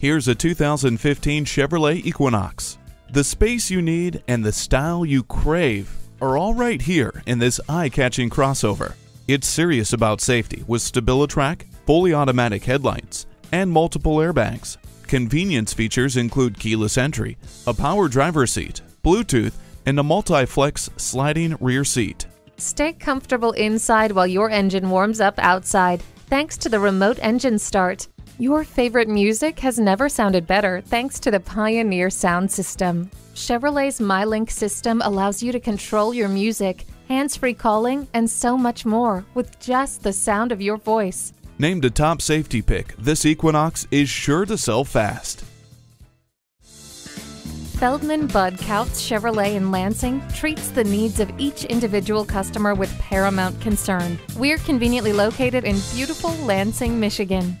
Here's a 2015 Chevrolet Equinox. The space you need and the style you crave are all right here in this eye-catching crossover. It's serious about safety with StabiliTrak, fully automatic headlights, and multiple airbags. Convenience features include keyless entry, a power driver seat, Bluetooth, and a multi-flex sliding rear seat. Stay comfortable inside while your engine warms up outside thanks to the remote engine start. Your favorite music has never sounded better thanks to the Pioneer sound system. Chevrolet's MyLink system allows you to control your music, hands-free calling, and so much more with just the sound of your voice. Named a top safety pick, this Equinox is sure to sell fast. Feldman Bud Kouts Chevrolet in Lansing treats the needs of each individual customer with paramount concern. We're conveniently located in beautiful Lansing, Michigan.